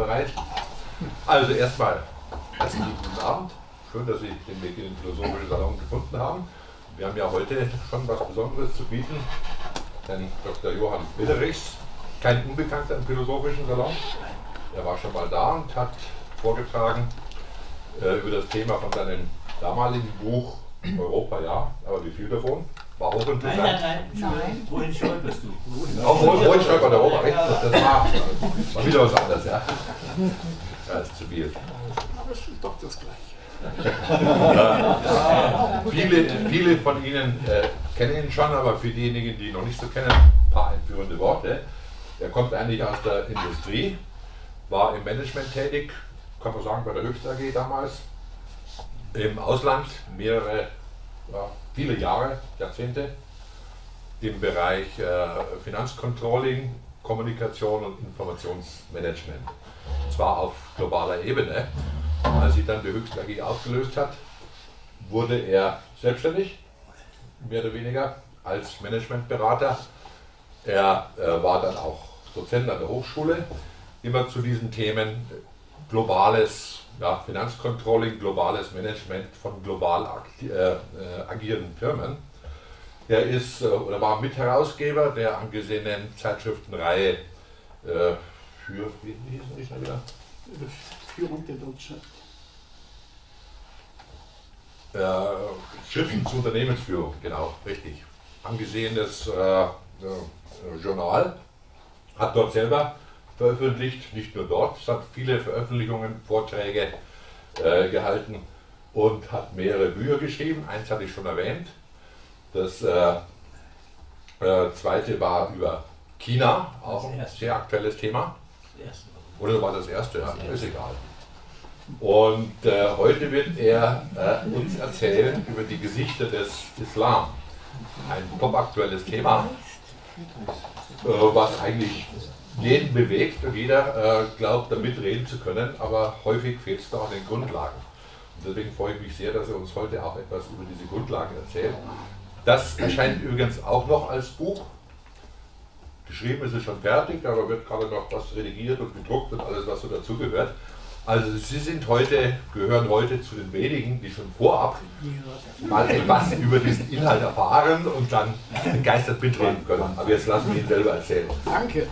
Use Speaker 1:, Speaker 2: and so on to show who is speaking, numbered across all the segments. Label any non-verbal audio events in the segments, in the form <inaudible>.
Speaker 1: bereit. Also erstmal herzlichen guten Abend. Schön, dass Sie den Weg in den Philosophischen Salon gefunden haben. Wir haben ja heute schon was Besonderes zu bieten. Denn Dr. Johann Willerichs, kein Unbekannter im Philosophischen Salon. Er war schon mal da und hat vorgetragen äh, über das Thema von seinem damaligen Buch Europa, ja, aber wie viel davon? War hochinteressant.
Speaker 2: Nein, nein, nein. nein. Wohin stolperst du?
Speaker 1: Auch wohin, stolpert Europa? Recht, das war, war wieder was anderes, ja. Das ist zu viel.
Speaker 3: Aber es ist doch das Gleiche.
Speaker 1: viele, viele von Ihnen äh, kennen ihn schon, aber für diejenigen, die ihn noch nicht so kennen, ein paar einführende Worte. Er kommt eigentlich aus der Industrie, war im Management tätig, kann man sagen, bei der Höchst AG damals, im Ausland mehrere, ja, viele Jahre, Jahrzehnte, im Bereich äh, Finanzcontrolling, Kommunikation und Informationsmanagement. Zwar auf globaler Ebene. Als sich dann die Höchst AG aufgelöst hat, wurde er selbstständig, mehr oder weniger, als Managementberater. Er äh, war dann auch Dozent an der Hochschule, immer zu diesen Themen globales ja, Finanzcontrolling, globales Management von global äh, äh, agierenden Firmen. Er ist äh, oder war Mitherausgeber der angesehenen Zeitschriftenreihe äh, für, wie hieß die schnell wieder?
Speaker 3: Führung der Wirtschaft.
Speaker 1: Äh, Schriften zur Unternehmensführung, genau, richtig. Angesehenes äh, Journal, hat dort selber veröffentlicht, nicht nur dort, es hat viele Veröffentlichungen, Vorträge äh, gehalten und hat mehrere Bücher geschrieben. Eins hatte ich schon erwähnt. Das äh, äh, zweite war über China, auch ein sehr aktuelles Thema. Oder war das erste? Ja, ist egal. Und äh, heute wird er äh, uns erzählen über die Gesichter des Islam. Ein top aktuelles Thema, äh, was eigentlich jeden bewegt und jeder äh, glaubt, da mitreden zu können, aber häufig fehlt es da an den Grundlagen. Und deswegen freue ich mich sehr, dass er uns heute auch etwas über diese Grundlagen erzählt. Das erscheint übrigens auch noch als Buch. Geschrieben ist es schon fertig, aber wird gerade noch was redigiert und gedruckt und alles, was so dazugehört. Also Sie sind heute, gehören heute zu den wenigen, die schon vorab mal etwas über diesen Inhalt erfahren und dann begeistert mitreden können. Aber jetzt lassen wir ihn selber erzählen.
Speaker 3: Danke.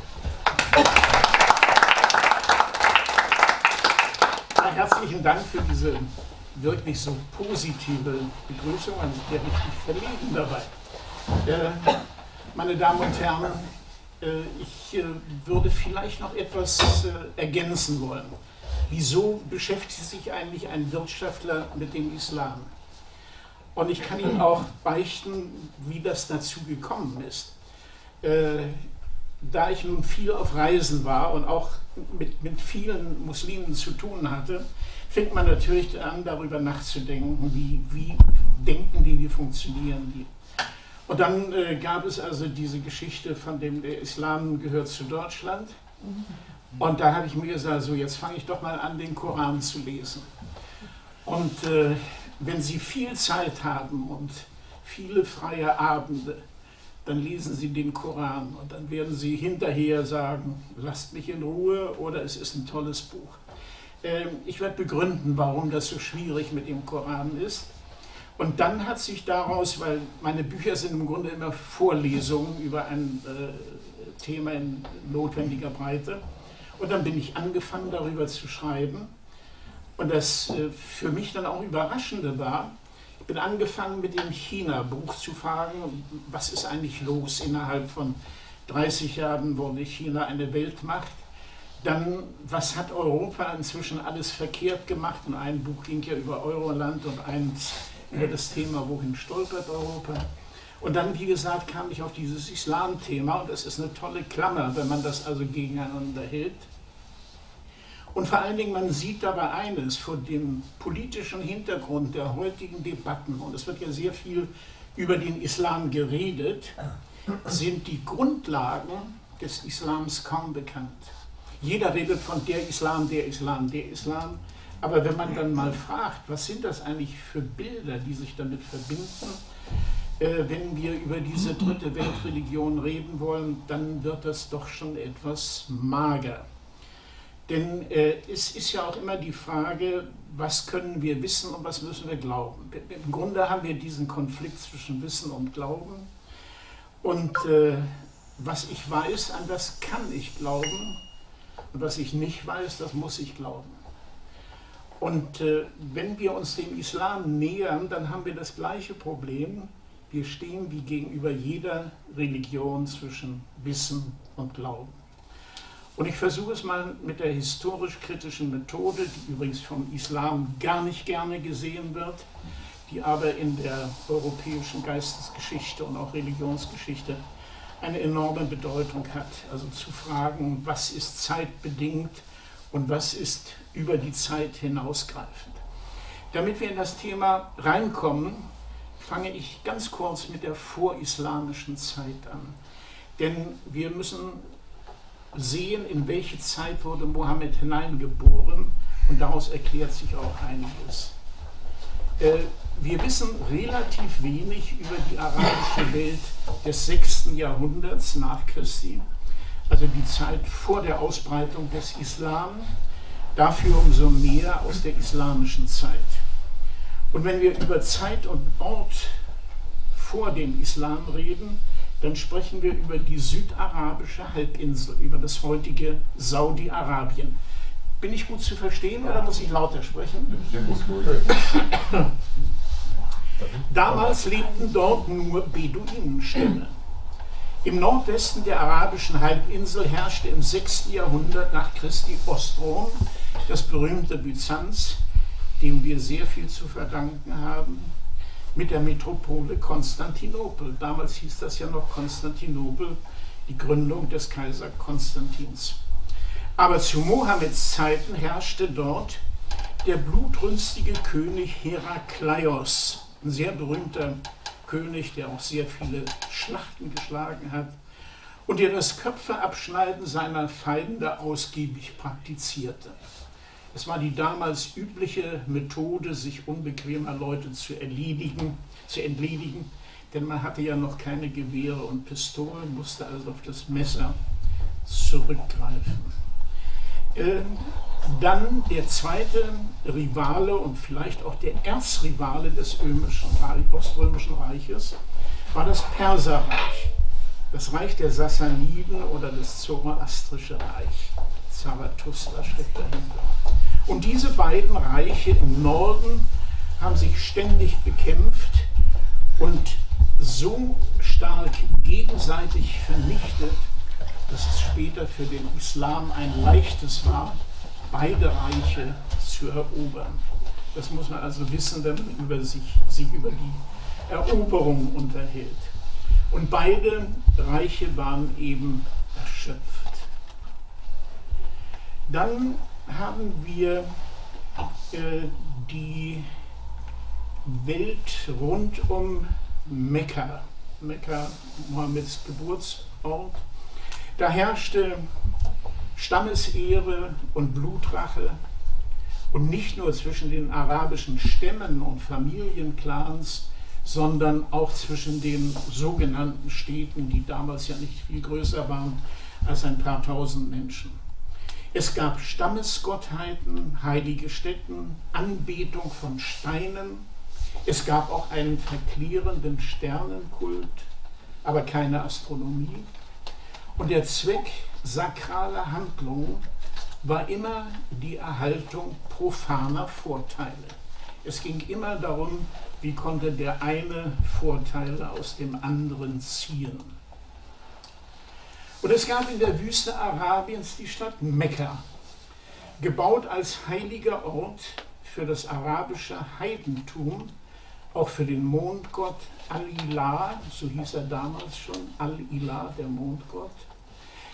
Speaker 3: Ja, herzlichen Dank für diese wirklich so positive Begrüßung. Ist ja richtig verlegen dabei. Äh, meine Damen und Herren, äh, ich äh, würde vielleicht noch etwas äh, ergänzen wollen. Wieso beschäftigt sich eigentlich ein Wirtschaftler mit dem Islam? Und ich kann Ihnen auch beichten, wie das dazu gekommen ist. Da ich nun viel auf Reisen war und auch mit, mit vielen Muslimen zu tun hatte, fängt man natürlich an, darüber nachzudenken, wie, wie denken die, wie funktionieren die. Und dann äh, gab es also diese Geschichte von dem, der Islam gehört zu Deutschland. Und da habe ich mir gesagt, so jetzt fange ich doch mal an, den Koran zu lesen. Und äh, wenn Sie viel Zeit haben und viele freie Abende, dann lesen Sie den Koran und dann werden Sie hinterher sagen, lasst mich in Ruhe oder es ist ein tolles Buch. Ähm, ich werde begründen, warum das so schwierig mit dem Koran ist. Und dann hat sich daraus, weil meine Bücher sind im Grunde immer Vorlesungen über ein äh, Thema in notwendiger Breite, und dann bin ich angefangen, darüber zu schreiben. Und das äh, für mich dann auch Überraschende war, bin angefangen mit dem China-Buch zu fragen, was ist eigentlich los? Innerhalb von 30 Jahren wurde China eine Weltmacht. Dann, was hat Europa inzwischen alles verkehrt gemacht? Und ein Buch ging ja über Euroland und eins über das Thema, wohin stolpert Europa. Und dann, wie gesagt, kam ich auf dieses Islam-Thema und es ist eine tolle Klammer, wenn man das also gegeneinander hält. Und vor allen Dingen, man sieht dabei eines, vor dem politischen Hintergrund der heutigen Debatten, und es wird ja sehr viel über den Islam geredet, sind die Grundlagen des Islams kaum bekannt. Jeder redet von der Islam, der Islam, der Islam. Aber wenn man dann mal fragt, was sind das eigentlich für Bilder, die sich damit verbinden, äh, wenn wir über diese dritte Weltreligion reden wollen, dann wird das doch schon etwas mager. Denn äh, es ist ja auch immer die Frage, was können wir wissen und was müssen wir glauben. Im Grunde haben wir diesen Konflikt zwischen Wissen und Glauben. Und äh, was ich weiß, an das kann ich glauben. Und was ich nicht weiß, das muss ich glauben. Und äh, wenn wir uns dem Islam nähern, dann haben wir das gleiche Problem. Wir stehen wie gegenüber jeder Religion zwischen Wissen und Glauben. Und ich versuche es mal mit der historisch-kritischen Methode, die übrigens vom Islam gar nicht gerne gesehen wird, die aber in der europäischen Geistesgeschichte und auch Religionsgeschichte eine enorme Bedeutung hat. Also zu fragen, was ist zeitbedingt und was ist über die Zeit hinausgreifend. Damit wir in das Thema reinkommen, fange ich ganz kurz mit der vorislamischen Zeit an. Denn wir müssen sehen, in welche Zeit wurde Mohammed hineingeboren und daraus erklärt sich auch einiges. Äh, wir wissen relativ wenig über die arabische Welt des 6. Jahrhunderts nach Christi, also die Zeit vor der Ausbreitung des Islam, dafür umso mehr aus der islamischen Zeit. Und wenn wir über Zeit und Ort vor dem Islam reden, dann sprechen wir über die südarabische Halbinsel, über das heutige Saudi-Arabien. Bin ich gut zu verstehen oder muss ich lauter sprechen? <coughs> Damals lebten dort nur Beduinenstämme. Im Nordwesten der arabischen Halbinsel herrschte im 6. Jahrhundert nach Christi Ostrom das berühmte Byzanz, dem wir sehr viel zu verdanken haben, mit der Metropole Konstantinopel. Damals hieß das ja noch Konstantinopel, die Gründung des Kaiser Konstantins. Aber zu Mohammeds Zeiten herrschte dort der blutrünstige König Herakleios, ein sehr berühmter König, der auch sehr viele Schlachten geschlagen hat und der das Köpfeabschneiden seiner Feinde ausgiebig praktizierte. Es war die damals übliche Methode, sich unbequemer Leute zu erledigen, zu entledigen, denn man hatte ja noch keine Gewehre und Pistolen, musste also auf das Messer zurückgreifen. Äh, dann der zweite Rivale und vielleicht auch der Erzrivale des Ömischen, Oströmischen Reiches war das Perserreich, das Reich der Sassaniden oder das Zoroastrische Reich. Zarathustra steckt dahinter. Und diese beiden Reiche im Norden haben sich ständig bekämpft und so stark gegenseitig vernichtet, dass es später für den Islam ein leichtes war, beide Reiche zu erobern. Das muss man also wissen, wenn man über sich, sich über die Eroberung unterhält. Und beide Reiche waren eben erschöpft. Dann haben wir äh, die Welt rund um Mekka, Mekka, Mohammeds Geburtsort. Da herrschte Stammesehre und Blutrache und nicht nur zwischen den arabischen Stämmen und Familienclans, sondern auch zwischen den sogenannten Städten, die damals ja nicht viel größer waren als ein paar tausend Menschen. Es gab Stammesgottheiten, heilige Stätten, Anbetung von Steinen. Es gab auch einen verklärenden Sternenkult, aber keine Astronomie. Und der Zweck sakraler Handlungen war immer die Erhaltung profaner Vorteile. Es ging immer darum, wie konnte der eine Vorteile aus dem anderen ziehen. Und es gab in der Wüste Arabiens die Stadt Mekka, gebaut als heiliger Ort für das arabische Heidentum, auch für den Mondgott Al-Ilah, so hieß er damals schon, Al-Ilah, der Mondgott.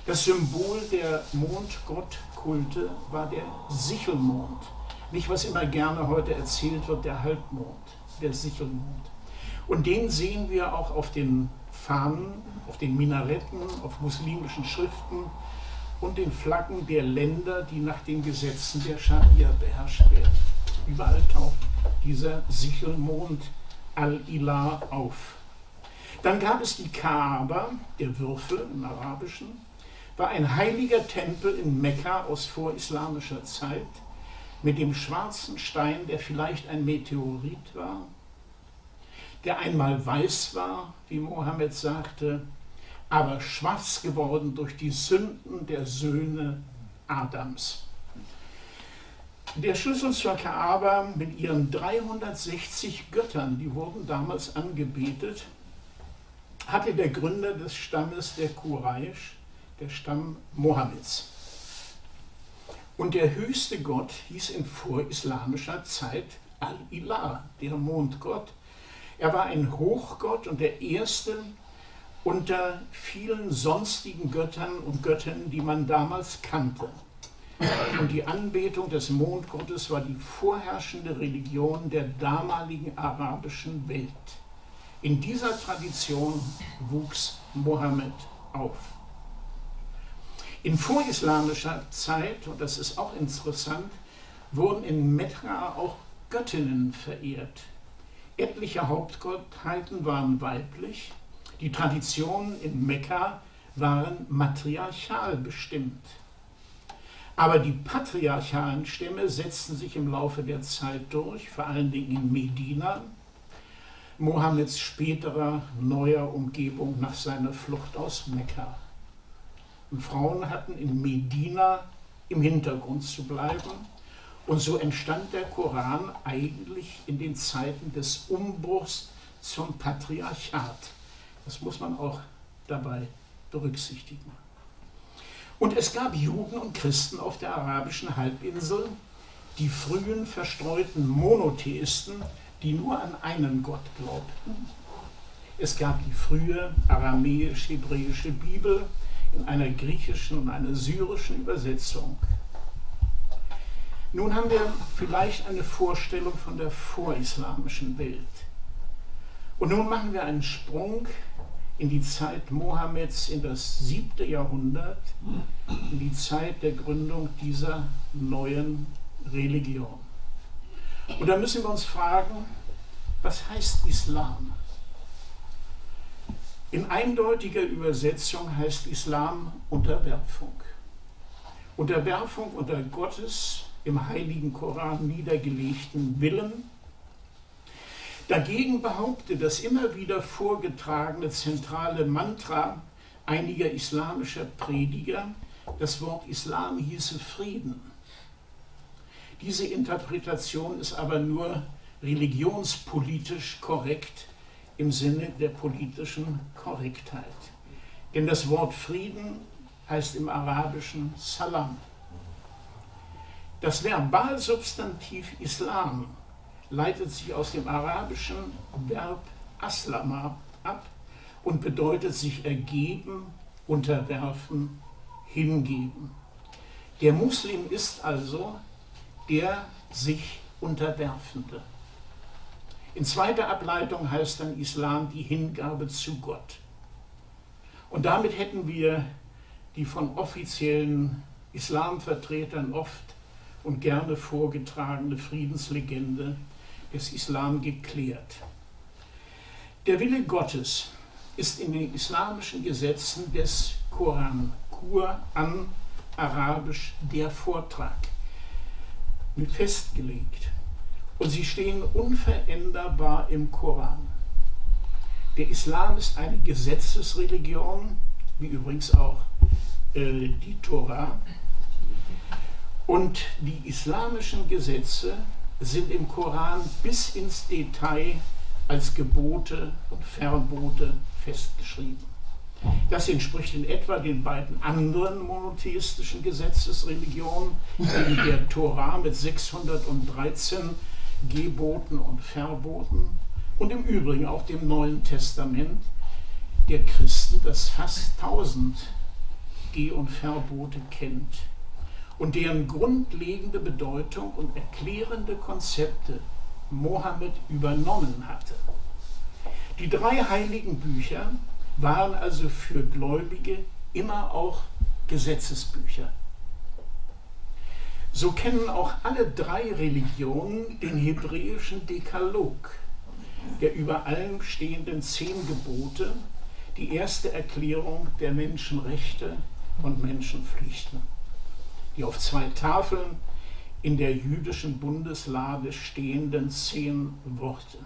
Speaker 3: Das Symbol der Mondgottkulte war der Sichelmond. Nicht, was immer gerne heute erzählt wird, der Halbmond, der Sichelmond. Und den sehen wir auch auf den Fahnen, auf den Minaretten, auf muslimischen Schriften und den Flaggen der Länder, die nach den Gesetzen der Scharia beherrscht werden. Überall taucht dieser Sichelmond Al-Ilah auf. Dann gab es die Kaaba, der Würfel im Arabischen, war ein heiliger Tempel in Mekka aus vorislamischer Zeit mit dem schwarzen Stein, der vielleicht ein Meteorit war, der einmal weiß war, wie Mohammed sagte, aber schwarz geworden durch die Sünden der Söhne Adams. Der Schlüssel zur Kaaba mit ihren 360 Göttern, die wurden damals angebetet, hatte der Gründer des Stammes der Quraysh, der Stamm Mohammeds. Und der höchste Gott hieß in vorislamischer Zeit Al-Ilah, der Mondgott. Er war ein Hochgott und der erste unter vielen sonstigen Göttern und Göttinnen, die man damals kannte. Und die Anbetung des Mondgottes war die vorherrschende Religion der damaligen arabischen Welt. In dieser Tradition wuchs Mohammed auf. In vorislamischer Zeit, und das ist auch interessant, wurden in Mekka auch Göttinnen verehrt. Etliche Hauptgottheiten waren weiblich. Die Traditionen in Mekka waren matriarchal bestimmt. Aber die patriarchalen Stämme setzten sich im Laufe der Zeit durch, vor allen Dingen in Medina, Mohammeds späterer neuer Umgebung nach seiner Flucht aus Mekka. Und Frauen hatten in Medina im Hintergrund zu bleiben. Und so entstand der Koran eigentlich in den Zeiten des Umbruchs zum Patriarchat. Das muss man auch dabei berücksichtigen. Und es gab Juden und Christen auf der arabischen Halbinsel, die frühen verstreuten Monotheisten, die nur an einen Gott glaubten. Es gab die frühe aramäisch-hebräische Bibel in einer griechischen und einer syrischen Übersetzung. Nun haben wir vielleicht eine Vorstellung von der vorislamischen Welt. Und nun machen wir einen Sprung in die Zeit Mohammeds, in das siebte Jahrhundert, in die Zeit der Gründung dieser neuen Religion. Und da müssen wir uns fragen, was heißt Islam? In eindeutiger Übersetzung heißt Islam Unterwerfung. Unterwerfung unter Gottes im heiligen Koran niedergelegten Willen Dagegen behauptet das immer wieder vorgetragene zentrale Mantra einiger islamischer Prediger, das Wort Islam hieße Frieden. Diese Interpretation ist aber nur religionspolitisch korrekt im Sinne der politischen Korrektheit. Denn das Wort Frieden heißt im Arabischen Salam. Das Verbalsubstantiv Islam leitet sich aus dem arabischen Verb aslama ab und bedeutet sich ergeben, unterwerfen, hingeben. Der Muslim ist also der sich Unterwerfende. In zweiter Ableitung heißt dann Islam die Hingabe zu Gott. Und damit hätten wir die von offiziellen Islamvertretern oft und gerne vorgetragene Friedenslegende des Islam geklärt. Der Wille Gottes ist in den islamischen Gesetzen des Koran, Quran, arabisch der Vortrag, festgelegt. Und sie stehen unveränderbar im Koran. Der Islam ist eine Gesetzesreligion, wie übrigens auch äh, die Tora. Und die islamischen Gesetze sind im Koran bis ins Detail als Gebote und Verbote festgeschrieben. Das entspricht in etwa den beiden anderen monotheistischen Gesetzesreligionen, in der Tora mit 613 Geboten und Verboten und im Übrigen auch dem Neuen Testament der Christen, das fast 1000 Geh- und Verbote kennt und deren grundlegende Bedeutung und erklärende Konzepte Mohammed übernommen hatte. Die drei heiligen Bücher waren also für Gläubige immer auch Gesetzesbücher. So kennen auch alle drei Religionen den hebräischen Dekalog, der über allem stehenden zehn Gebote, die erste Erklärung der Menschenrechte und Menschenpflichten. Die auf zwei Tafeln in der jüdischen Bundeslade stehenden zehn Worte.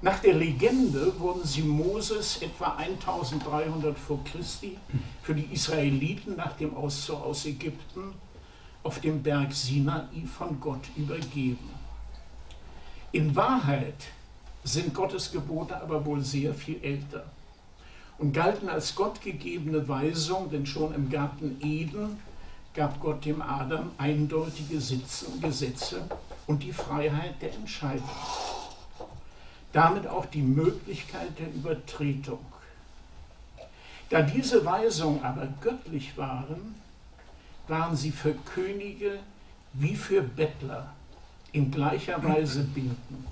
Speaker 3: Nach der Legende wurden sie Moses etwa 1300 vor Christi für die Israeliten nach dem Auszug aus Ägypten auf dem Berg Sinai von Gott übergeben. In Wahrheit sind Gottes Gebote aber wohl sehr viel älter und galten als gottgegebene Weisung, denn schon im Garten Eden gab Gott dem Adam eindeutige Gesetze und die Freiheit der Entscheidung damit auch die Möglichkeit der Übertretung. Da diese Weisungen aber göttlich waren, waren sie für Könige wie für Bettler in gleicher Weise bindend.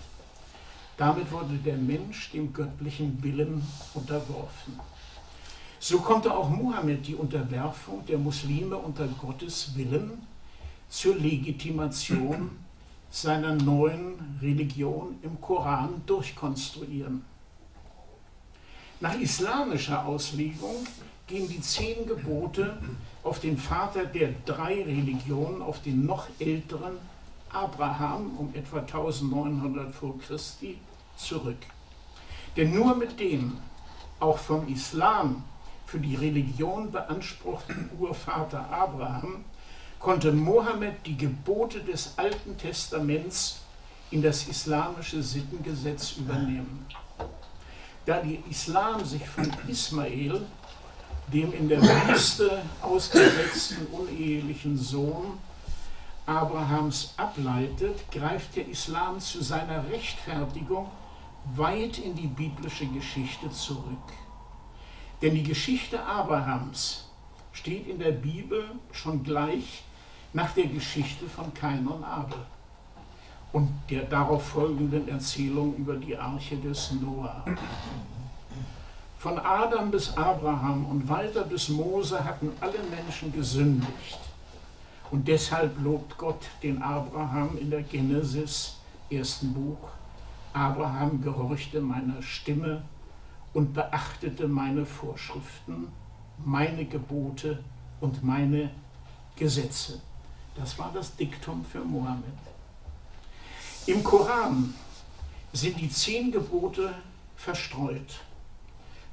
Speaker 3: Damit wurde der Mensch dem göttlichen Willen unterworfen. So konnte auch Mohammed die Unterwerfung der Muslime unter Gottes Willen zur Legitimation seiner neuen Religion im Koran durchkonstruieren. Nach islamischer Auslegung gehen die zehn Gebote auf den Vater der drei Religionen, auf den noch älteren Abraham um etwa 1900 vor Christi zurück. Denn nur mit dem auch vom Islam für die Religion beanspruchten Urvater Abraham konnte Mohammed die Gebote des Alten Testaments in das islamische Sittengesetz übernehmen. Da der Islam sich von Ismael, dem in der Wüste ausgesetzten unehelichen Sohn Abrahams, ableitet, greift der Islam zu seiner Rechtfertigung weit in die biblische Geschichte zurück. Denn die Geschichte Abrahams steht in der Bibel schon gleich nach der Geschichte von Kain und Abel und der darauf folgenden Erzählung über die Arche des Noah. Von Adam bis Abraham und weiter bis Mose hatten alle Menschen gesündigt. Und deshalb lobt Gott den Abraham in der Genesis, ersten Buch. Abraham gehorchte meiner Stimme und beachtete meine Vorschriften, meine Gebote und meine Gesetze. Das war das Diktum für Mohammed. Im Koran sind die zehn Gebote verstreut.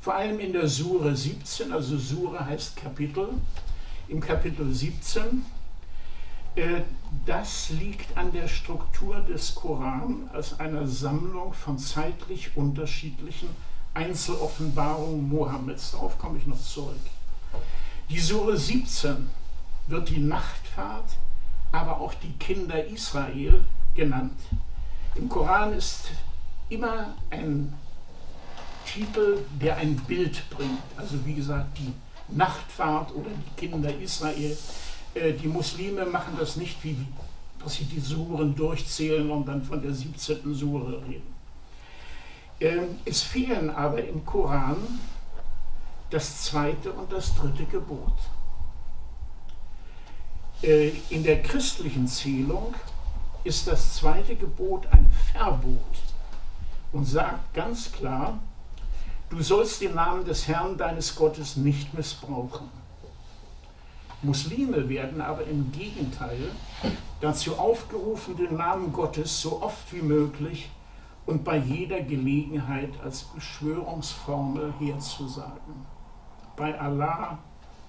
Speaker 3: Vor allem in der Sure 17, also Sure heißt Kapitel, im Kapitel 17. Äh, das liegt an der Struktur des Koran als einer Sammlung von zeitlich unterschiedlichen Einzeloffenbarungen Mohammeds. Darauf komme ich noch zurück. Die Sure 17 wird die Nachtfahrt aber auch die Kinder Israel genannt. Im Koran ist immer ein Titel, der ein Bild bringt. Also wie gesagt, die Nachtfahrt oder die Kinder Israel. Äh, die Muslime machen das nicht, wie, dass sie die Suren durchzählen und dann von der 17. Sure reden. Ähm, es fehlen aber im Koran das zweite und das dritte Gebot. Äh, in der christlichen Zählung ist das zweite Gebot ein Verbot und sagt ganz klar, du sollst den Namen des Herrn deines Gottes nicht missbrauchen. Muslime werden aber im Gegenteil dazu aufgerufen, den Namen Gottes so oft wie möglich und bei jeder Gelegenheit als Beschwörungsformel herzusagen. Bei Allah,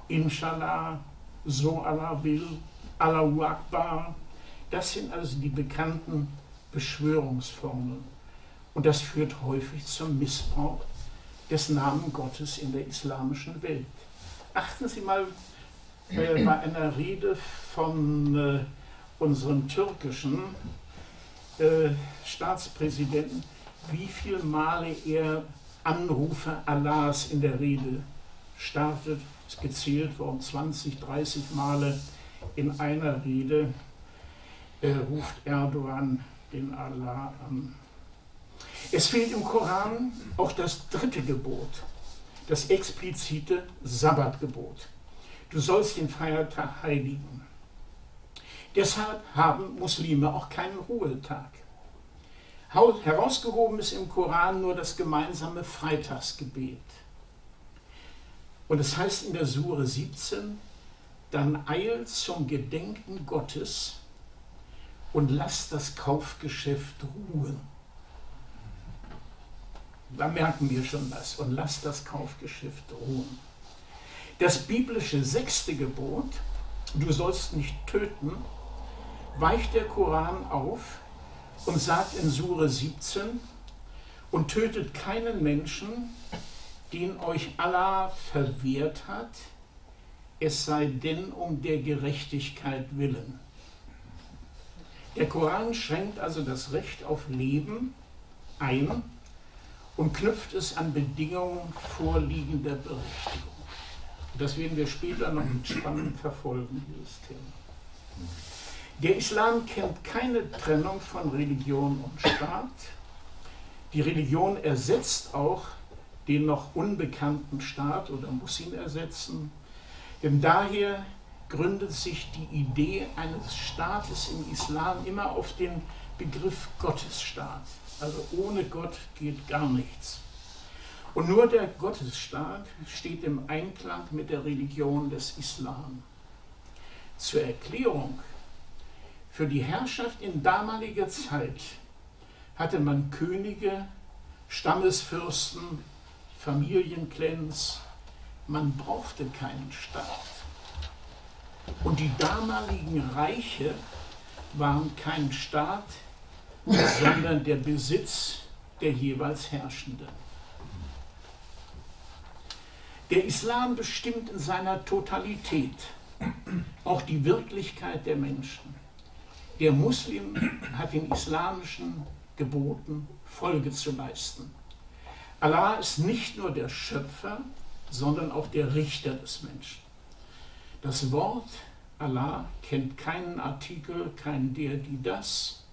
Speaker 3: Inshallah, so Allah will, Allahu Akbar. Das sind also die bekannten Beschwörungsformeln. Und das führt häufig zum Missbrauch des Namen Gottes in der islamischen Welt. Achten Sie mal äh, bei einer Rede von äh, unserem türkischen äh, Staatspräsidenten, wie viele Male er Anrufe Allahs in der Rede startet ist gezählt worden, 20, 30 Male in einer Rede äh, ruft Erdogan den Allah an. Es fehlt im Koran auch das dritte Gebot, das explizite Sabbatgebot. Du sollst den Feiertag heiligen. Deshalb haben Muslime auch keinen Ruhetag. Herausgehoben ist im Koran nur das gemeinsame Freitagsgebet. Und es heißt in der Sure 17, dann eilt zum Gedenken Gottes und lasst das Kaufgeschäft ruhen. Da merken wir schon was. Und lasst das Kaufgeschäft ruhen. Das biblische sechste Gebot, du sollst nicht töten, weicht der Koran auf und sagt in Sure 17, und tötet keinen Menschen, den euch Allah verwehrt hat, es sei denn um der Gerechtigkeit willen. Der Koran schränkt also das Recht auf Leben ein und knüpft es an Bedingungen vorliegender Berechtigung. Das werden wir später noch mit Spannung verfolgen, dieses Thema. Der Islam kennt keine Trennung von Religion und Staat. Die Religion ersetzt auch den noch unbekannten Staat oder muss ihn ersetzen. Denn daher gründet sich die Idee eines Staates im Islam immer auf den Begriff Gottesstaat. Also ohne Gott geht gar nichts. Und nur der Gottesstaat steht im Einklang mit der Religion des Islam. Zur Erklärung, für die Herrschaft in damaliger Zeit hatte man Könige, Stammesfürsten, Familienclans, man brauchte keinen Staat. Und die damaligen Reiche waren kein Staat, sondern der Besitz der jeweils Herrschenden. Der Islam bestimmt in seiner Totalität auch die Wirklichkeit der Menschen. Der Muslim hat den islamischen Geboten Folge zu leisten. Allah ist nicht nur der Schöpfer, sondern auch der Richter des Menschen. Das Wort Allah kennt keinen Artikel, kein der, die, das.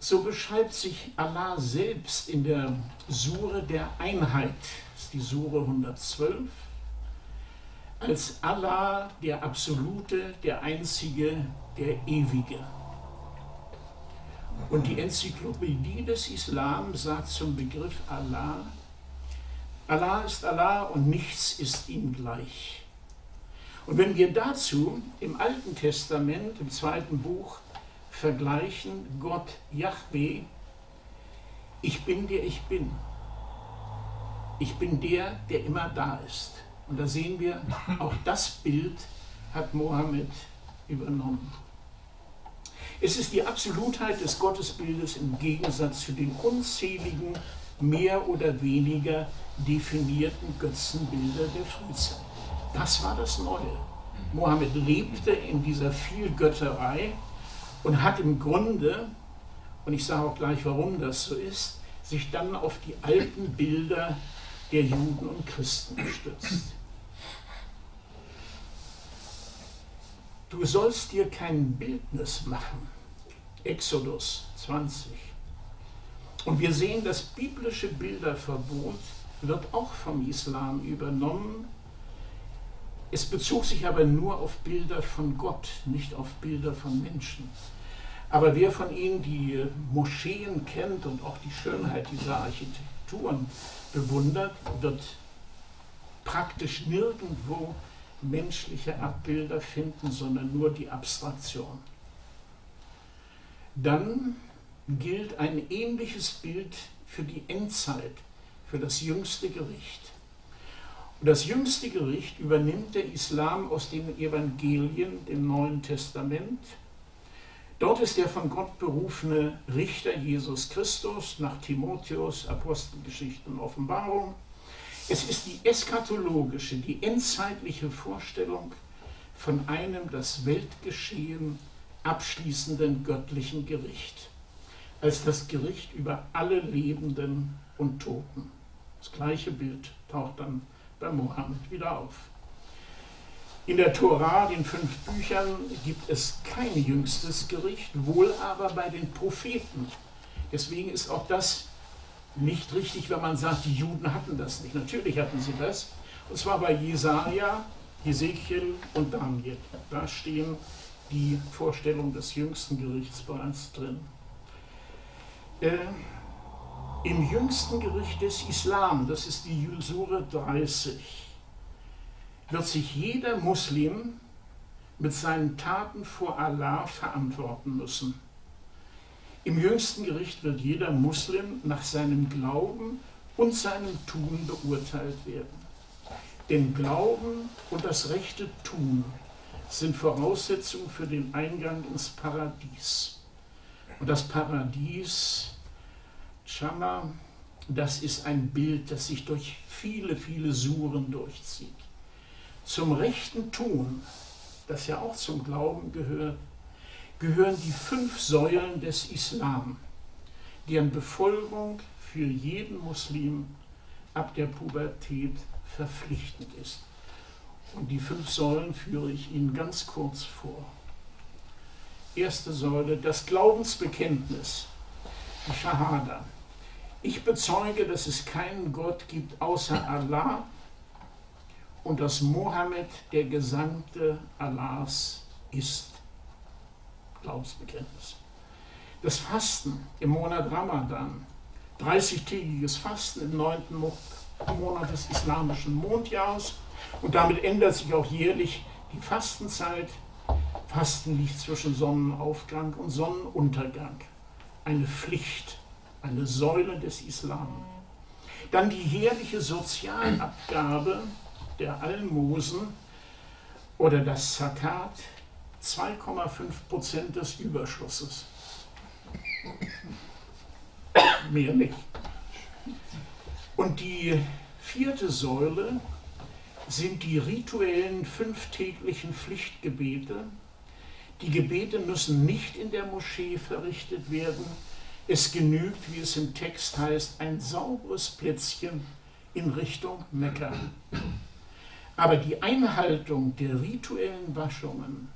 Speaker 3: So beschreibt sich Allah selbst in der Sure der Einheit, das ist die Sure 112, als Allah der Absolute, der Einzige, der Ewige. Und die Enzyklopädie des Islam sagt zum Begriff Allah, Allah ist Allah und nichts ist ihm gleich. Und wenn wir dazu im Alten Testament, im zweiten Buch, vergleichen, Gott, Yahweh, ich bin der ich bin. Ich bin der, der immer da ist. Und da sehen wir, auch das Bild hat Mohammed übernommen. Es ist die Absolutheit des Gottesbildes im Gegensatz zu den unzähligen, mehr oder weniger definierten Götzenbilder der Frühzeit. Das war das Neue. Mohammed lebte in dieser Vielgötterei und hat im Grunde, und ich sage auch gleich, warum das so ist, sich dann auf die alten Bilder der Juden und Christen gestützt. Du sollst dir kein Bildnis machen. Exodus 20. Und wir sehen, das biblische Bilderverbot wird auch vom Islam übernommen. Es bezog sich aber nur auf Bilder von Gott, nicht auf Bilder von Menschen. Aber wer von Ihnen die Moscheen kennt und auch die Schönheit dieser Architekturen bewundert, wird praktisch nirgendwo menschliche Abbilder finden, sondern nur die Abstraktion. Dann gilt ein ähnliches Bild für die Endzeit, für das jüngste Gericht. Und das jüngste Gericht übernimmt der Islam aus den Evangelien, dem Neuen Testament. Dort ist der von Gott berufene Richter Jesus Christus nach Timotheus, Apostelgeschichte und Offenbarung. Es ist die eschatologische, die endzeitliche Vorstellung von einem das Weltgeschehen abschließenden göttlichen Gericht, als das Gericht über alle Lebenden und Toten. Das gleiche Bild taucht dann bei Mohammed wieder auf. In der Tora, den fünf Büchern, gibt es kein jüngstes Gericht, wohl aber bei den Propheten. Deswegen ist auch das nicht richtig, wenn man sagt, die Juden hatten das nicht. Natürlich hatten sie das. Und zwar bei Jesaja, Ezekiel und Daniel. Da stehen die Vorstellungen des jüngsten Gerichts bereits drin. Äh, Im jüngsten Gericht des Islam, das ist die Sure 30, wird sich jeder Muslim mit seinen Taten vor Allah verantworten müssen. Im jüngsten Gericht wird jeder Muslim nach seinem Glauben und seinem Tun beurteilt werden. Denn Glauben und das rechte Tun sind Voraussetzungen für den Eingang ins Paradies. Und das Paradies, Chama, das ist ein Bild, das sich durch viele, viele Suren durchzieht. Zum rechten Tun, das ja auch zum Glauben gehört, gehören die fünf Säulen des Islam, deren Befolgung für jeden Muslim ab der Pubertät verpflichtend ist. Und die fünf Säulen führe ich Ihnen ganz kurz vor. Erste Säule, das Glaubensbekenntnis, die Shahada. Ich bezeuge, dass es keinen Gott gibt außer Allah und dass Mohammed der Gesandte Allahs ist. Glaubensbekenntnis. Das Fasten im Monat Ramadan, 30-tägiges Fasten im neunten Monat des islamischen Mondjahres und damit ändert sich auch jährlich die Fastenzeit. Fasten liegt zwischen Sonnenaufgang und Sonnenuntergang. Eine Pflicht, eine Säule des Islam. Dann die jährliche Sozialabgabe der Almosen oder das Zakat, 2,5 Prozent des Überschusses. Mehr nicht. Und die vierte Säule sind die rituellen fünftäglichen Pflichtgebete. Die Gebete müssen nicht in der Moschee verrichtet werden. Es genügt, wie es im Text heißt, ein sauberes Plätzchen in Richtung Mekka. Aber die Einhaltung der rituellen Waschungen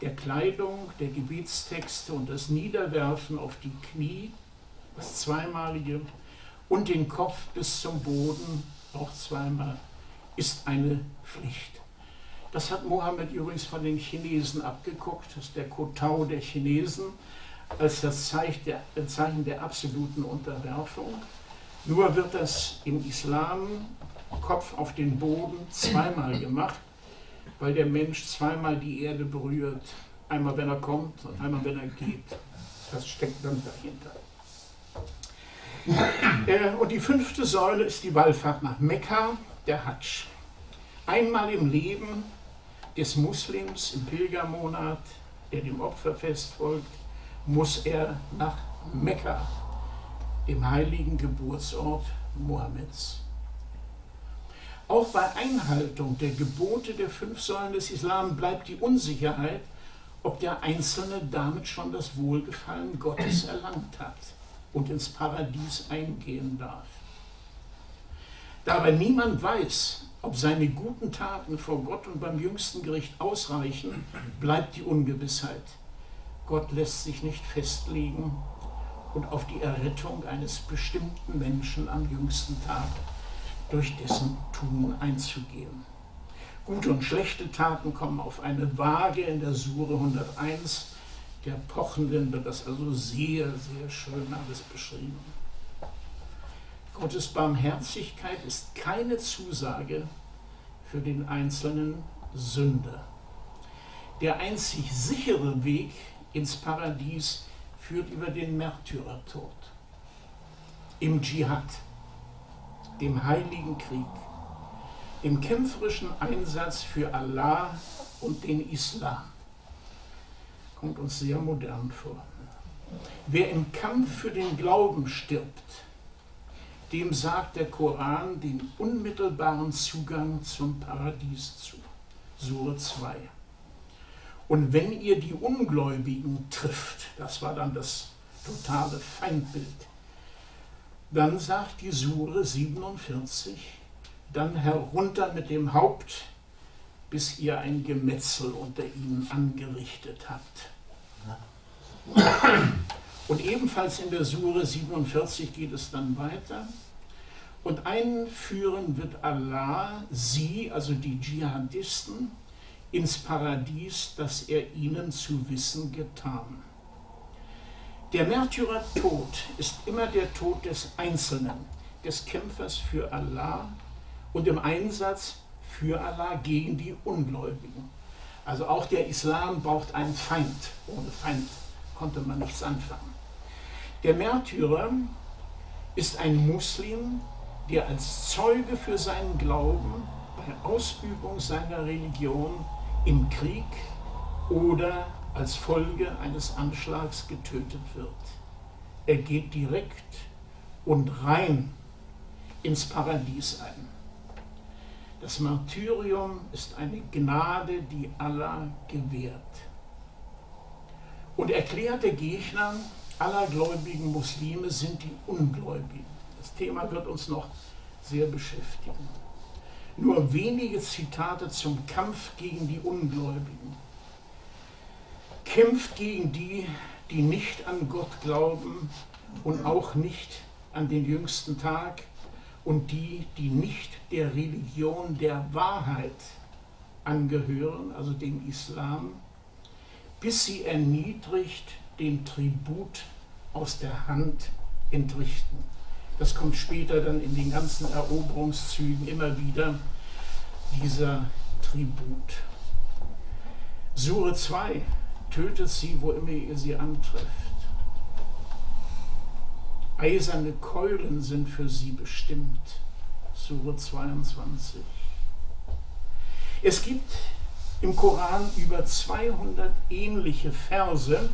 Speaker 3: der Kleidung, der Gebetstexte und das Niederwerfen auf die Knie, das zweimalige, und den Kopf bis zum Boden, auch zweimal, ist eine Pflicht. Das hat Mohammed übrigens von den Chinesen abgeguckt, das ist der Kotau der Chinesen, als das Zeichen der absoluten Unterwerfung. Nur wird das im Islam Kopf auf den Boden zweimal gemacht weil der Mensch zweimal die Erde berührt. Einmal, wenn er kommt und einmal, wenn er geht. Das steckt dann dahinter. Äh, und die fünfte Säule ist die Wallfahrt nach Mekka, der Hadsch. Einmal im Leben des Muslims im Pilgermonat, der dem Opferfest folgt, muss er nach Mekka, dem heiligen Geburtsort Mohammeds. Auch bei Einhaltung der Gebote der fünf Säulen des Islam bleibt die Unsicherheit, ob der Einzelne damit schon das Wohlgefallen Gottes erlangt hat und ins Paradies eingehen darf. Da aber niemand weiß, ob seine guten Taten vor Gott und beim jüngsten Gericht ausreichen, bleibt die Ungewissheit. Gott lässt sich nicht festlegen und auf die Errettung eines bestimmten Menschen am jüngsten Tag durch dessen Tun einzugehen. Gute und schlechte Taten kommen auf eine Waage in der Sure 101. Der Pochenden wird das also sehr, sehr schön alles beschrieben. Gottes Barmherzigkeit ist keine Zusage für den einzelnen Sünder. Der einzig sichere Weg ins Paradies führt über den Märtyrertod. Im Dschihad dem heiligen Krieg, dem kämpferischen Einsatz für Allah und den Islam. Kommt uns sehr modern vor. Wer im Kampf für den Glauben stirbt, dem sagt der Koran den unmittelbaren Zugang zum Paradies zu. Sure 2. Und wenn ihr die Ungläubigen trifft, das war dann das totale Feindbild, dann sagt die Sure 47, dann herunter mit dem Haupt, bis ihr ein Gemetzel unter ihnen angerichtet habt. Und ebenfalls in der Sure 47 geht es dann weiter. Und einführen wird Allah sie, also die Dschihadisten, ins Paradies, das er ihnen zu wissen getan. Der Märtyrertod ist immer der Tod des Einzelnen, des Kämpfers für Allah und im Einsatz für Allah gegen die Ungläubigen. Also auch der Islam braucht einen Feind. Ohne Feind konnte man nichts anfangen. Der Märtyrer ist ein Muslim, der als Zeuge für seinen Glauben bei Ausübung seiner Religion im Krieg oder als Folge eines Anschlags getötet wird. Er geht direkt und rein ins Paradies ein. Das Martyrium ist eine Gnade, die Allah gewährt. Und erklärte Gegner aller gläubigen Muslime sind die Ungläubigen. Das Thema wird uns noch sehr beschäftigen. Nur wenige Zitate zum Kampf gegen die Ungläubigen. Kämpft gegen die, die nicht an Gott glauben und auch nicht an den jüngsten Tag und die, die nicht der Religion der Wahrheit angehören, also dem Islam, bis sie erniedrigt den Tribut aus der Hand entrichten. Das kommt später dann in den ganzen Eroberungszügen immer wieder, dieser Tribut. Sure 2, tötet sie, wo immer ihr sie antrefft. Eiserne Keulen sind für sie bestimmt. Sure 22. Es gibt im Koran über 200 ähnliche Verse.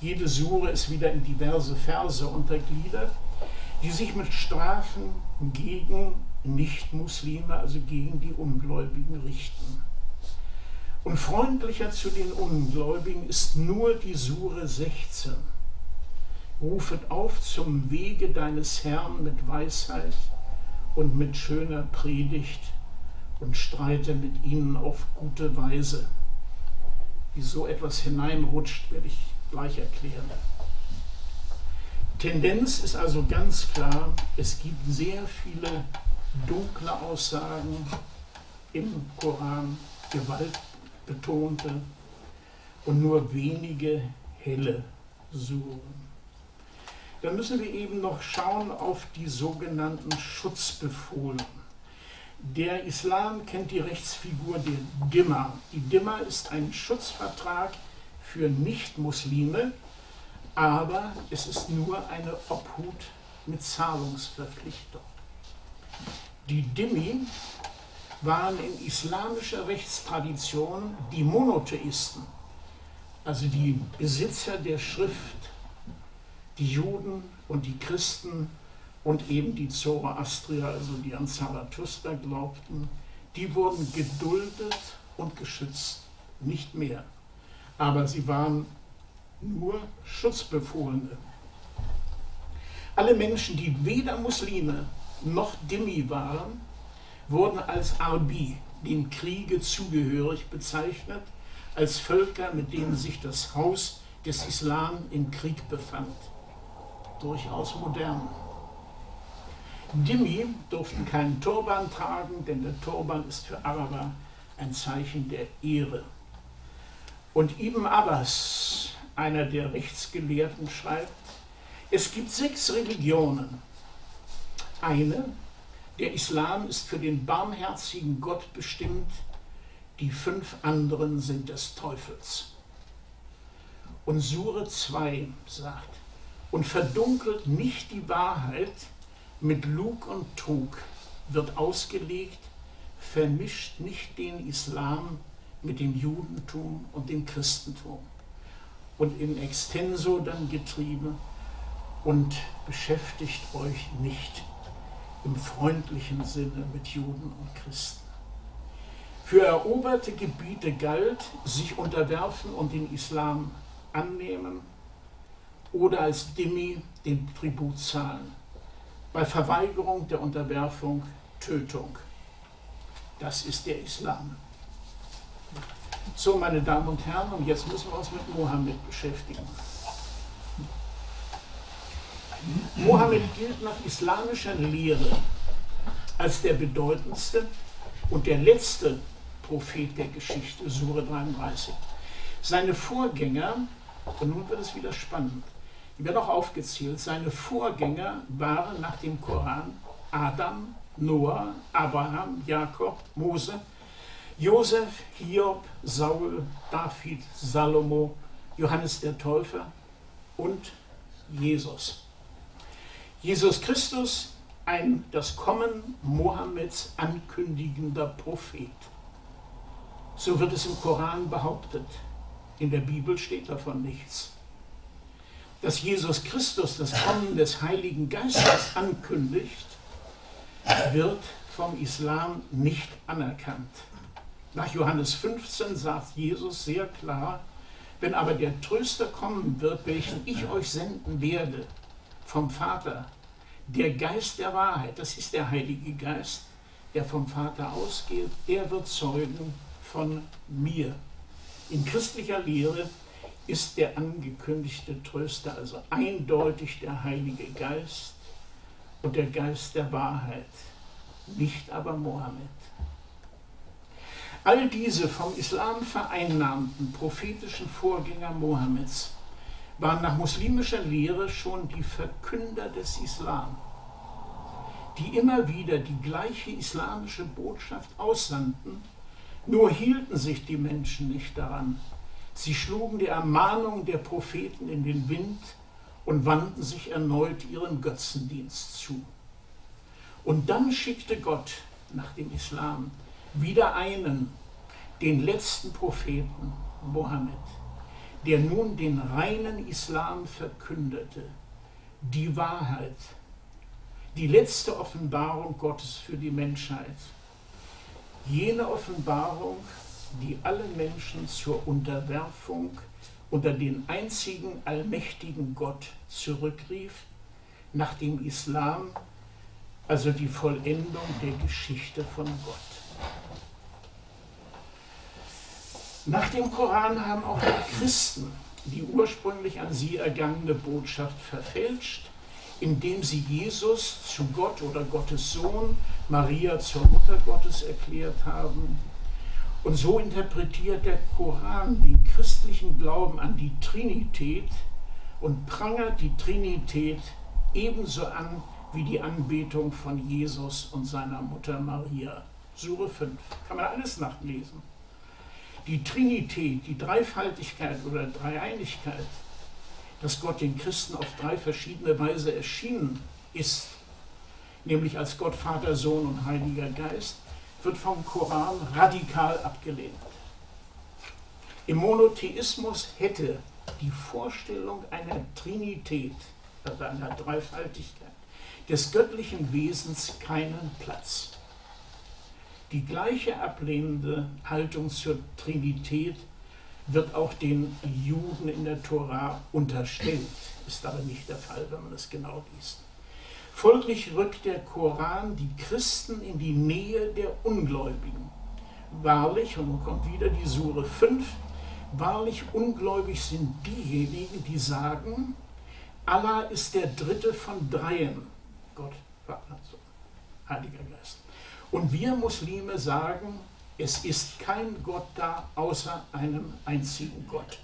Speaker 3: Jede Sure ist wieder in diverse Verse untergliedert, die sich mit Strafen gegen Nichtmuslime, also gegen die Ungläubigen richten. Und freundlicher zu den Ungläubigen ist nur die Sure 16 Rufet auf zum Wege deines Herrn mit Weisheit und mit schöner Predigt und streite mit ihnen auf gute Weise. Wie so etwas hineinrutscht, werde ich gleich erklären. Tendenz ist also ganz klar, es gibt sehr viele dunkle Aussagen im Koran, gewaltbetonte und nur wenige helle Suren dann müssen wir eben noch schauen auf die sogenannten Schutzbefohlen. Der Islam kennt die Rechtsfigur der Dimma. Die Dimma ist ein Schutzvertrag für Nichtmuslime, aber es ist nur eine Obhut mit Zahlungsverpflichtung. Die Dhimmi waren in islamischer Rechtstradition die Monotheisten, also die Besitzer der Schrift die Juden und die Christen und eben die Zoroastrier, also die an Zarathustra glaubten, die wurden geduldet und geschützt, nicht mehr. Aber sie waren nur Schutzbefohlene. Alle Menschen, die weder Muslime noch Dhimmi waren, wurden als Arbi, dem Kriege zugehörig bezeichnet, als Völker, mit denen sich das Haus des Islam im Krieg befand durchaus modern. Dhimmi durften keinen Turban tragen, denn der Turban ist für Araber ein Zeichen der Ehre. Und Ibn Abbas, einer der Rechtsgelehrten, schreibt, es gibt sechs Religionen. Eine, der Islam ist für den barmherzigen Gott bestimmt, die fünf anderen sind des Teufels. Und Sure 2 sagt, und verdunkelt nicht die Wahrheit mit Lug und Trug, wird ausgelegt, vermischt nicht den Islam mit dem Judentum und dem Christentum und in extenso dann getrieben und beschäftigt euch nicht im freundlichen Sinne mit Juden und Christen. Für eroberte Gebiete galt, sich unterwerfen und den Islam annehmen oder als Dhimmi den Tribut zahlen. Bei Verweigerung der Unterwerfung Tötung. Das ist der Islam. So, meine Damen und Herren, und jetzt müssen wir uns mit Mohammed beschäftigen. Mohammed gilt nach islamischer Lehre als der bedeutendste und der letzte Prophet der Geschichte, Sure 33. Seine Vorgänger, und nun wird es wieder spannend, wird auch aufgezählt, seine Vorgänger waren nach dem Koran Adam, Noah, Abraham, Jakob, Mose, Josef, Hiob, Saul, David, Salomo, Johannes der Täufer und Jesus. Jesus Christus, ein das Kommen Mohammeds ankündigender Prophet. So wird es im Koran behauptet. In der Bibel steht davon nichts. Dass Jesus Christus das Kommen des Heiligen Geistes ankündigt, wird vom Islam nicht anerkannt. Nach Johannes 15 sagt Jesus sehr klar, wenn aber der Tröster kommen wird, welchen ich euch senden werde vom Vater, der Geist der Wahrheit, das ist der Heilige Geist, der vom Vater ausgeht, der wird zeugen von mir. In christlicher Lehre ist der angekündigte Tröster also eindeutig der Heilige Geist und der Geist der Wahrheit, nicht aber Mohammed. All diese vom Islam vereinnahmten prophetischen Vorgänger Mohammeds waren nach muslimischer Lehre schon die Verkünder des Islam, die immer wieder die gleiche islamische Botschaft aussandten, nur hielten sich die Menschen nicht daran. Sie schlugen die Ermahnung der Propheten in den Wind und wandten sich erneut ihrem Götzendienst zu. Und dann schickte Gott nach dem Islam wieder einen, den letzten Propheten, Mohammed, der nun den reinen Islam verkündete, die Wahrheit, die letzte Offenbarung Gottes für die Menschheit. Jene Offenbarung, die alle Menschen zur Unterwerfung unter den einzigen allmächtigen Gott zurückrief, nach dem Islam, also die Vollendung der Geschichte von Gott. Nach dem Koran haben auch die Christen die ursprünglich an sie ergangene Botschaft verfälscht, indem sie Jesus zu Gott oder Gottes Sohn, Maria zur Mutter Gottes erklärt haben. Und so interpretiert der Koran den christlichen Glauben an die Trinität und prangert die Trinität ebenso an wie die Anbetung von Jesus und seiner Mutter Maria. Sure 5. Kann man alles nachlesen die Trinität, die Dreifaltigkeit oder Dreieinigkeit, dass Gott den Christen auf drei verschiedene Weise erschienen ist, nämlich als Gott, Vater, Sohn und Heiliger Geist, wird vom Koran radikal abgelehnt. Im Monotheismus hätte die Vorstellung einer Trinität, also einer Dreifaltigkeit, des göttlichen Wesens keinen Platz. Die gleiche ablehnende Haltung zur Trinität wird auch den Juden in der Tora unterstellt, ist aber nicht der Fall, wenn man es genau liest. Folglich rückt der Koran die Christen in die Nähe der Ungläubigen. Wahrlich, und nun kommt wieder die Sure 5, wahrlich ungläubig sind diejenigen, die sagen, Allah ist der dritte von dreien. Gott, Vater, Heiliger Geist. Und wir Muslime sagen, es ist kein Gott da außer einem einzigen Gott.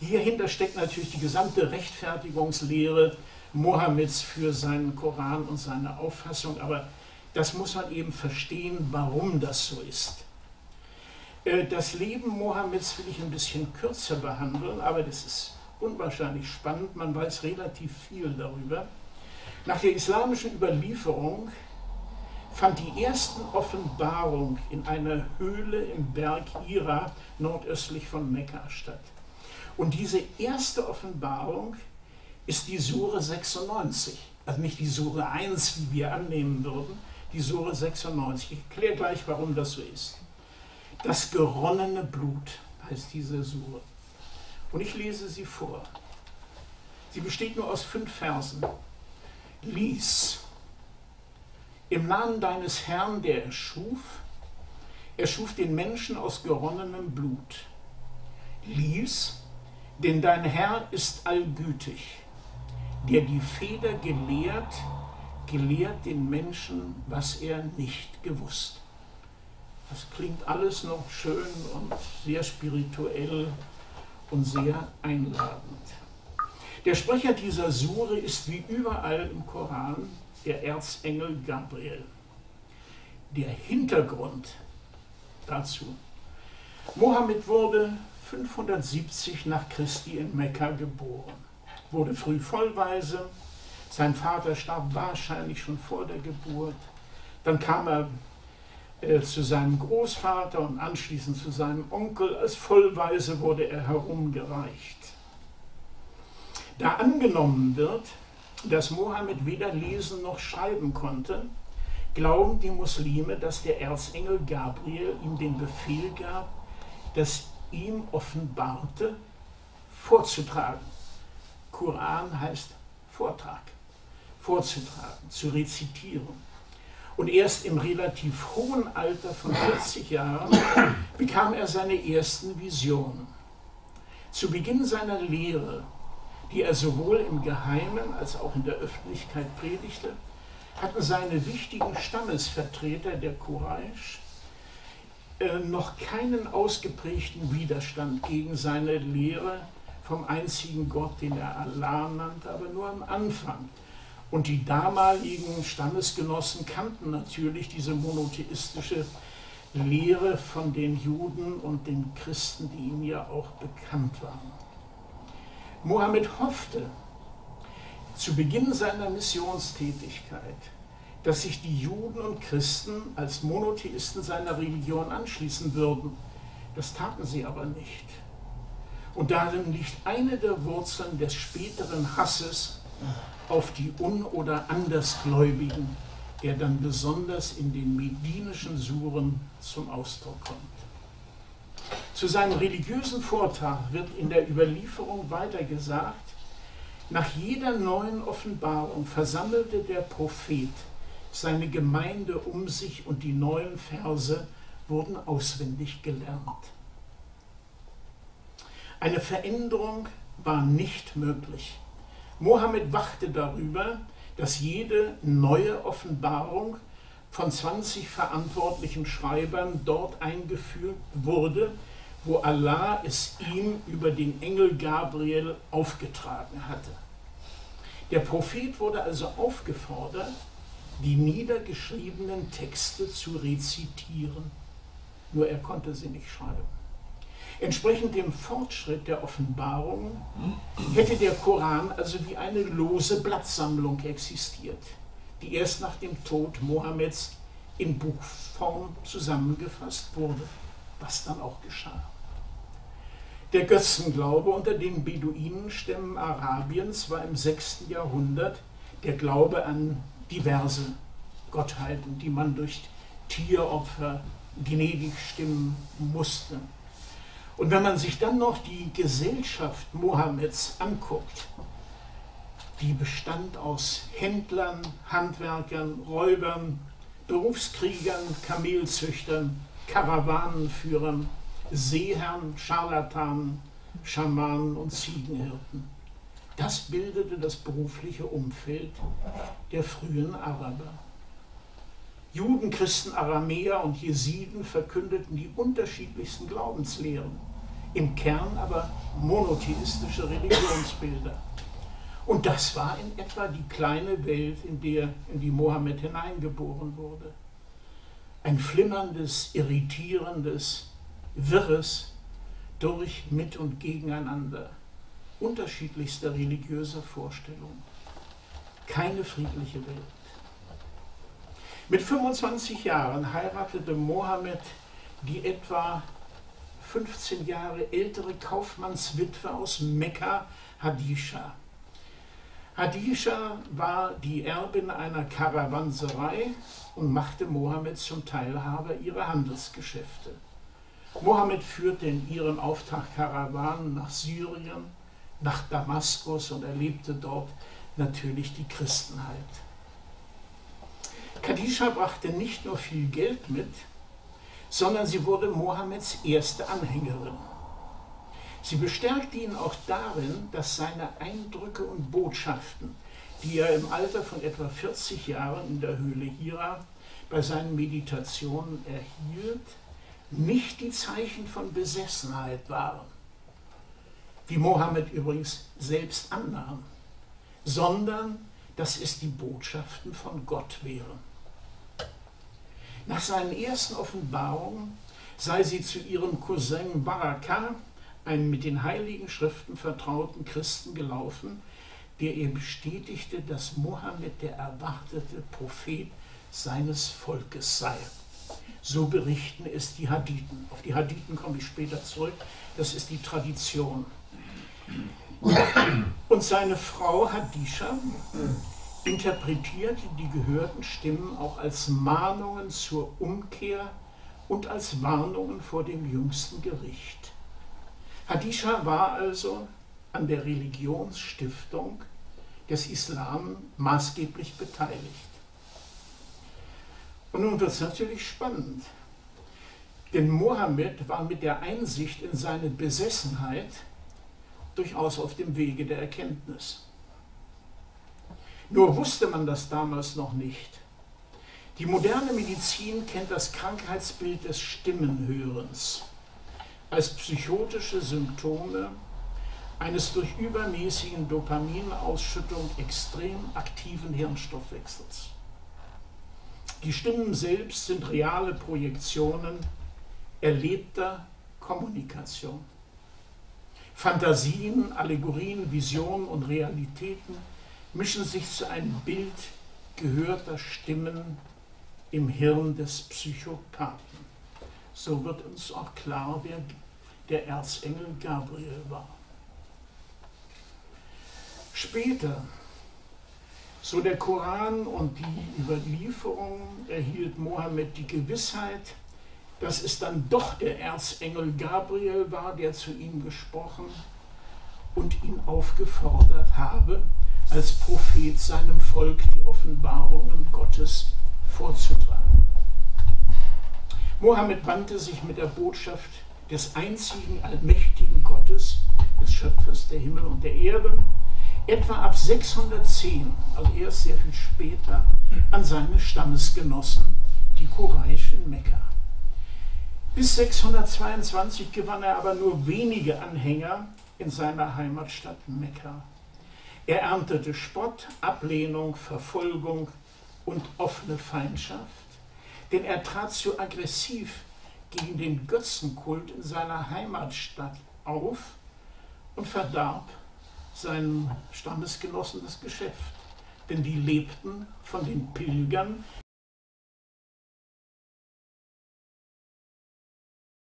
Speaker 3: Hierhinter steckt natürlich die gesamte Rechtfertigungslehre Mohammeds für seinen Koran und seine Auffassung, aber das muss man eben verstehen, warum das so ist. Äh, das Leben Mohammeds will ich ein bisschen kürzer behandeln, aber das ist unwahrscheinlich spannend, man weiß relativ viel darüber. Nach der islamischen Überlieferung fand die ersten Offenbarung in einer Höhle im Berg Hira nordöstlich von Mekka statt. Und diese erste Offenbarung ist die Sure 96, also nicht die Sure 1, wie wir annehmen würden, die Sure 96. Ich erkläre gleich, warum das so ist. Das geronnene Blut heißt diese Sure. Und ich lese sie vor. Sie besteht nur aus fünf Versen. Lies im Namen deines Herrn, der erschuf, erschuf den Menschen aus geronnenem Blut. Lies, denn dein Herr ist allgütig, der die Feder gelehrt, gelehrt den Menschen, was er nicht gewusst. Das klingt alles noch schön und sehr spirituell und sehr einladend. Der Sprecher dieser Sure ist wie überall im Koran der Erzengel Gabriel. Der Hintergrund dazu. Mohammed wurde 570 nach Christi in Mekka geboren, wurde früh vollweise, sein Vater starb wahrscheinlich schon vor der Geburt, dann kam er äh, zu seinem Großvater und anschließend zu seinem Onkel. Als Vollweise wurde er herumgereicht. Da angenommen wird, dass Mohammed weder lesen noch schreiben konnte, glauben die Muslime, dass der Erzengel Gabriel ihm den Befehl gab, das ihm offenbarte, vorzutragen. Koran heißt Vortrag, vorzutragen, zu rezitieren. Und erst im relativ hohen Alter von 40 Jahren bekam er seine ersten Visionen. Zu Beginn seiner Lehre, die er sowohl im Geheimen als auch in der Öffentlichkeit predigte, hatten seine wichtigen Stammesvertreter der Quraysh äh, noch keinen ausgeprägten Widerstand gegen seine Lehre vom einzigen Gott, den er Allah nannte, aber nur am Anfang. Und die damaligen Stammesgenossen kannten natürlich diese monotheistische Lehre von den Juden und den Christen, die ihm ja auch bekannt waren. Mohammed hoffte zu Beginn seiner Missionstätigkeit, dass sich die Juden und Christen als Monotheisten seiner Religion anschließen würden. Das taten sie aber nicht. Und darin liegt eine der Wurzeln des späteren Hasses auf die Un- oder Andersgläubigen, der dann besonders in den medinischen Suren zum Ausdruck kommt. Zu seinem religiösen Vortrag wird in der Überlieferung weiter gesagt, nach jeder neuen Offenbarung versammelte der Prophet seine Gemeinde um sich und die neuen Verse wurden auswendig gelernt. Eine Veränderung war nicht möglich. Mohammed wachte darüber, dass jede neue Offenbarung von 20 verantwortlichen Schreibern dort eingeführt wurde, wo Allah es ihm über den Engel Gabriel aufgetragen hatte. Der Prophet wurde also aufgefordert, die niedergeschriebenen Texte zu rezitieren. Nur er konnte sie nicht schreiben. Entsprechend dem Fortschritt der Offenbarung hätte der Koran also wie eine lose Blattsammlung existiert, die erst nach dem Tod Mohammeds in Buchform zusammengefasst wurde, was dann auch geschah. Der Götzenglaube unter den Beduinenstämmen Arabiens war im 6. Jahrhundert der Glaube an diverse Gottheiten, die man durch Tieropfer gnädig stimmen musste. Und wenn man sich dann noch die Gesellschaft Mohammeds anguckt, die bestand aus Händlern, Handwerkern, Räubern, Berufskriegern, Kamelzüchtern, Karawanenführern, Seeherren, Scharlatanen, Schamanen und Ziegenhirten. Das bildete das berufliche Umfeld der frühen Araber. Juden, Christen, Aramäer und Jesiden verkündeten die unterschiedlichsten Glaubenslehren im Kern aber monotheistische Religionsbilder. Und das war in etwa die kleine Welt, in, der, in die Mohammed hineingeboren wurde. Ein flimmerndes, irritierendes, wirres durch, mit und gegeneinander unterschiedlichster religiöser Vorstellungen. Keine friedliche Welt. Mit 25 Jahren heiratete Mohammed die etwa 15 Jahre ältere Kaufmannswitwe aus Mekka, Hadisha. Hadisha war die Erbin einer Karawanserei und machte Mohammed zum Teilhaber ihrer Handelsgeschäfte. Mohammed führte in ihrem Auftrag Karawanen nach Syrien, nach Damaskus und erlebte dort natürlich die Christenheit. Kadisha brachte nicht nur viel Geld mit, sondern sie wurde Mohammeds erste Anhängerin. Sie bestärkte ihn auch darin, dass seine Eindrücke und Botschaften, die er im Alter von etwa 40 Jahren in der Höhle Hira bei seinen Meditationen erhielt, nicht die Zeichen von Besessenheit waren. wie Mohammed übrigens selbst annahm, sondern dass es die Botschaften von Gott wären. Nach seinen ersten Offenbarungen sei sie zu ihrem Cousin Baraka, einem mit den heiligen Schriften vertrauten Christen, gelaufen, der ihr bestätigte, dass Mohammed der erwartete Prophet seines Volkes sei. So berichten es die Hadithen. Auf die Hadithen komme ich später zurück. Das ist die Tradition. Und seine Frau Hadisha interpretierte die gehörten Stimmen auch als Mahnungen zur Umkehr und als Warnungen vor dem jüngsten Gericht. Hadisha war also an der Religionsstiftung des Islam maßgeblich beteiligt. Und nun wird es natürlich spannend, denn Mohammed war mit der Einsicht in seine Besessenheit durchaus auf dem Wege der Erkenntnis. Nur wusste man das damals noch nicht. Die moderne Medizin kennt das Krankheitsbild des Stimmenhörens als psychotische Symptome eines durch übermäßigen Dopaminausschüttung extrem aktiven Hirnstoffwechsels. Die Stimmen selbst sind reale Projektionen erlebter Kommunikation. Fantasien, Allegorien, Visionen und Realitäten mischen sich zu einem Bild gehörter Stimmen im Hirn des Psychopathen. So wird uns auch klar, wer der Erzengel Gabriel war. Später, so der Koran und die Überlieferung, erhielt Mohammed die Gewissheit, dass es dann doch der Erzengel Gabriel war, der zu ihm gesprochen und ihn aufgefordert habe, als Prophet seinem Volk die Offenbarungen Gottes vorzutragen. Mohammed wandte sich mit der Botschaft des einzigen allmächtigen Gottes, des Schöpfers der Himmel und der Erde, etwa ab 610, also erst sehr viel später, an seine Stammesgenossen, die Quraysh in Mekka. Bis 622 gewann er aber nur wenige Anhänger in seiner Heimatstadt Mekka. Er erntete Spott, Ablehnung, Verfolgung und offene Feindschaft, denn er trat zu aggressiv gegen den Götzenkult in seiner Heimatstadt auf und verdarb seinen Stammesgenossen das Geschäft, denn die lebten von den Pilgern,